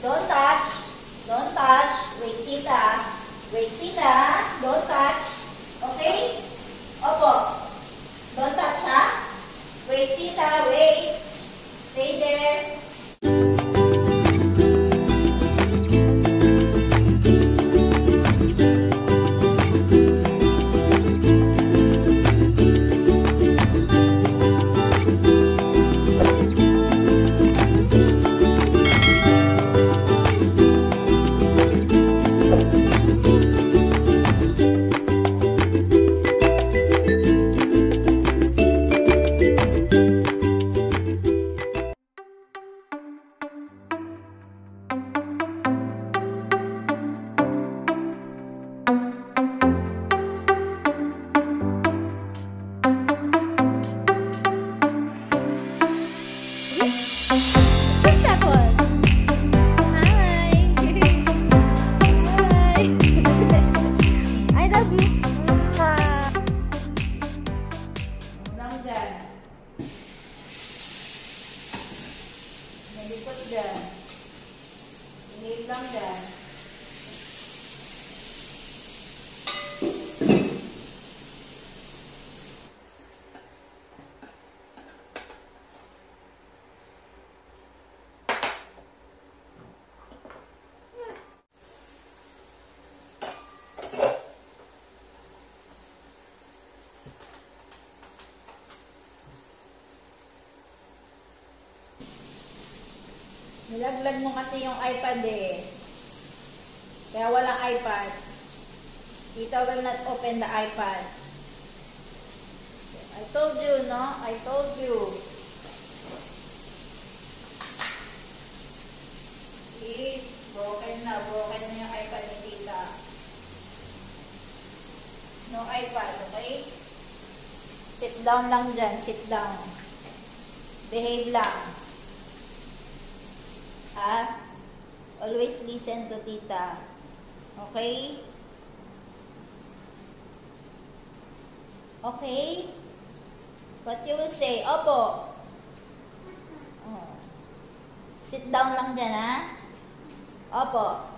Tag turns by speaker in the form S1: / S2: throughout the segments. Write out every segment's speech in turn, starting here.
S1: Don't touch. Don't touch. Wait, tita. Wait, tita. Nalikot dyan. Inhale lang dyan. Nilaglag mo kasi yung iPad eh. Kaya walang iPad. Tita will not open the iPad. I told you, no? I told you. See? Broken na. Broken na yung iPad ni Tita. No iPad, okay? Sit down lang dyan. Sit down. Behave lang. Ha? Always listen to tita. Okay? Okay? What you will say? Opo. Oh. Sit down lang dyan, ha? Opo.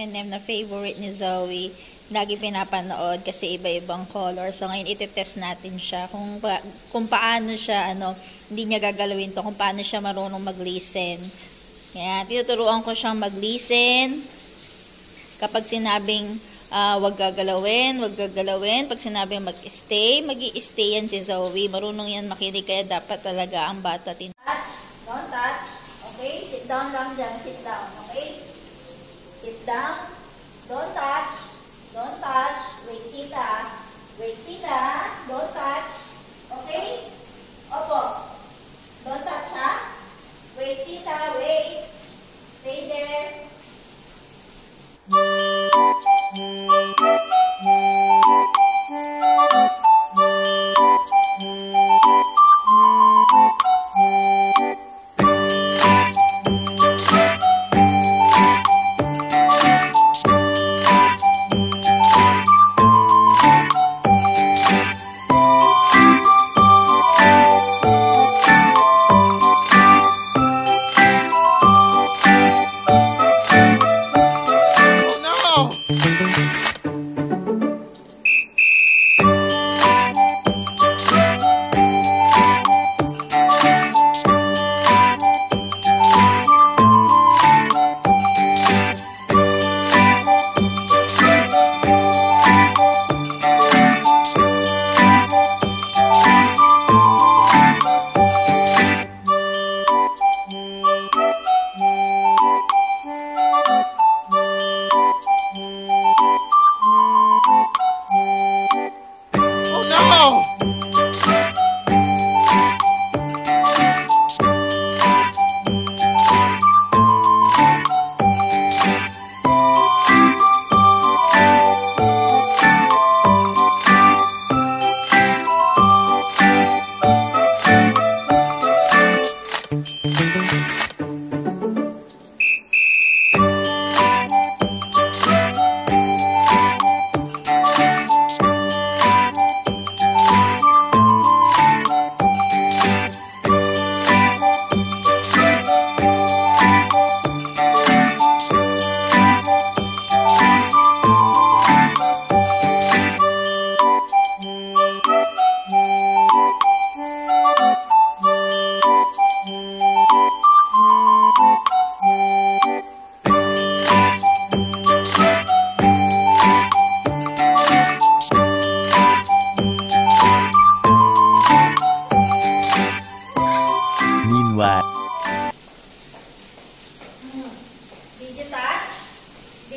S1: M&M na favorite ni Zoe. Lagi pinapanood kasi iba-ibang color. So ngayon itetest natin siya kung pa- kung paano siya ano, hindi niya gagalawin to, kung paano siya marunong mag-listen. Kaya tinuturuan ko siyang mag-listen. Kapag sinabing ah, wag gagalawin, wag gagalawin, pag sinabing mag-stay, mag-i-stay yan si Zoe. Marunong yan makinig kaya dapat talaga ang bata tin Touch, don't touch. Okay, sit down lang dyan. Sit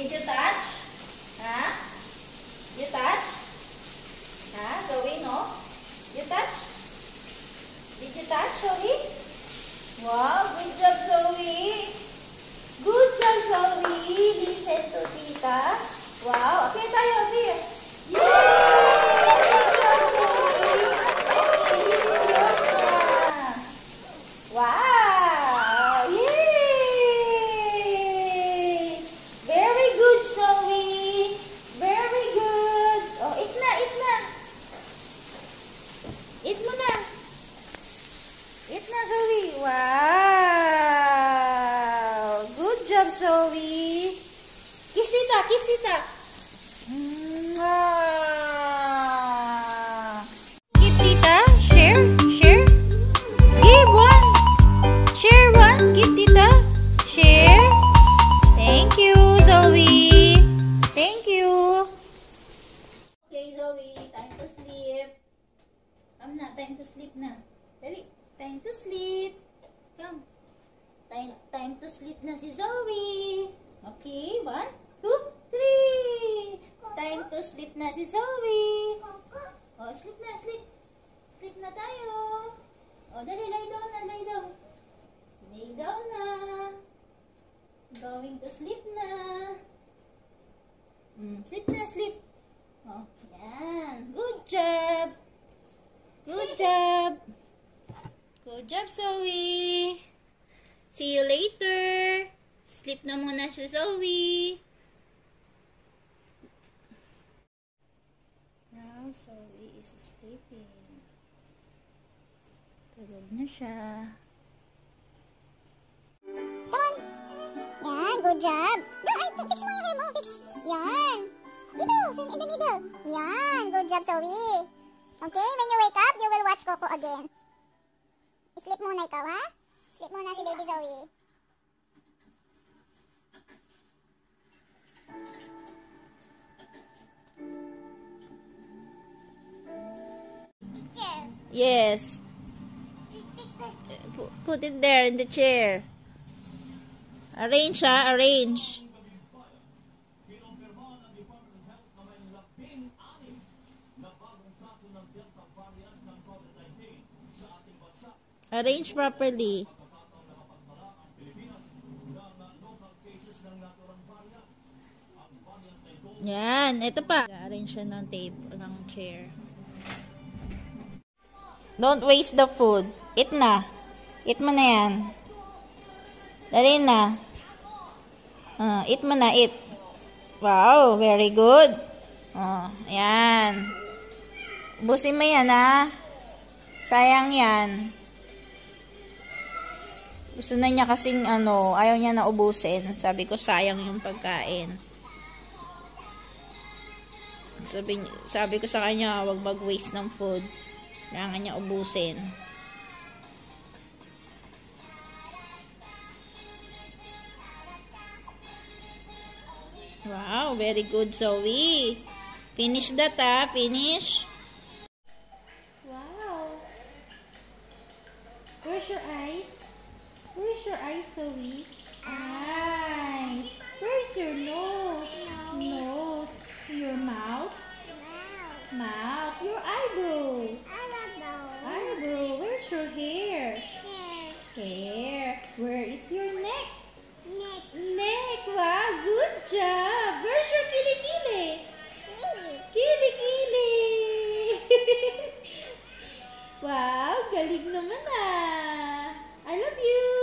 S1: Did you touch? Huh? You touch? Huh? Zoe, no? You touch? Did you touch, Zoe? Wow, good job, Zoe. Good job, Zoe. Listen to tita. Wow. Okay tayo, here. Yay! Good job, Zoe. Okay, this is yours na. Wow! Yay! Very good, Zoe. Very good. Oh, eat na, eat na. Eat mo na. Eat na, Zoe. Wow! Good job, Zoe. Kiss tita, kiss tita. Share, share. Give one. Share one. Give. Share. Thank you, Zoe. Thank you. Okay, Zoe. Time to sleep. Come na. Time to sleep na. Dali. Time to sleep. Come. Time, time to sleep na si Zoe. Okay. One, two, three. Time to sleep na si Zoe. Oh, sleep na, sleep. Sleep na tayo. O, dali, lie down na, lie down. Lay down na. Going to sleep na. Mm, sleep na, sleep. O, yan. Good job. Good job. Good job, Zoe. See you later. Sleep na muna si Zoe. Now, Zoe is sleeping. Tulog na siya.
S2: Come on. Yan, good job. Go, ay, fix mo yung hair mo. Fix. Yan. Dito, so in the middle. Yan, good job, Zoe. Okay, when you wake up, you will watch Coco again. Sleep muna ikaw, ha? Sleep muna si baby Zoe.
S1: Yes. Put it there in the chair. Arrange ha, arrange. Arrange properly. Yan, ito pa. Arrange siya ng tape, ng chair. Don't waste the food. Eat na. Eat mo na yan. Dali na. Ah, eat mo na, eat. Wow, very good. Oh, yan. Busin mo yan, ha? Sayang yan. Gusto na niya kasing, ano, ayaw niya na ubusin. Sabi ko, sayang yung pagkain. Sabi, sabi ko sa kanya, wag mag-waste ng food. Kailangan niya ubusin. Wow, very good, Zoe. Finish that, ah. Finish.
S3: Hair? Hair. Where is your neck? Neck. Wow, good job. Where's your kilikili? Kilikili. wow, galing naman ah. I love you.